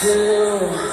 to